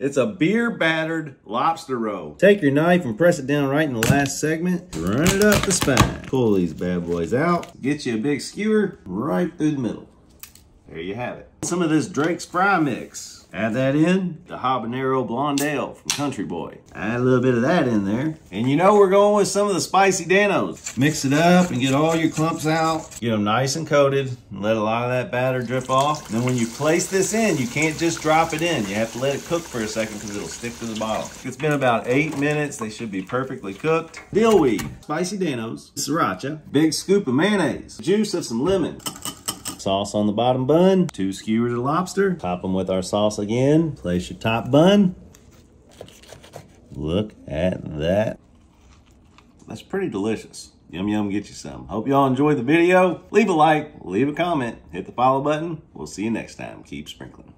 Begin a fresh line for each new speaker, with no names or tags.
It's a beer battered lobster roll.
Take your knife and press it down right in the last segment. Run it up the spine. Pull these bad boys out.
Get you a big skewer right through the middle. There you have it. Some of this Drake's Fry Mix. Add that in, the habanero blonde ale from Country Boy. Add a little bit of that in there. And you know we're going with some of the spicy Dan-O's. Mix it up and get all your clumps out. Get them nice and coated and let a lot of that batter drip off. And then when you place this in, you can't just drop it in. You have to let it cook for a second because it'll stick to the bottle. It's been about eight minutes. They should be perfectly cooked. Dill weed, spicy Dan-O's, sriracha, big scoop of mayonnaise, juice of some lemon,
Sauce on the bottom bun.
two skewers of lobster,
Top them with our sauce again. Place your top bun. Look at that.
That's pretty delicious. Yum yum, get you some. Hope y'all enjoyed the video. Leave a like, leave a comment, hit the follow button. We'll see you next time. Keep sprinkling.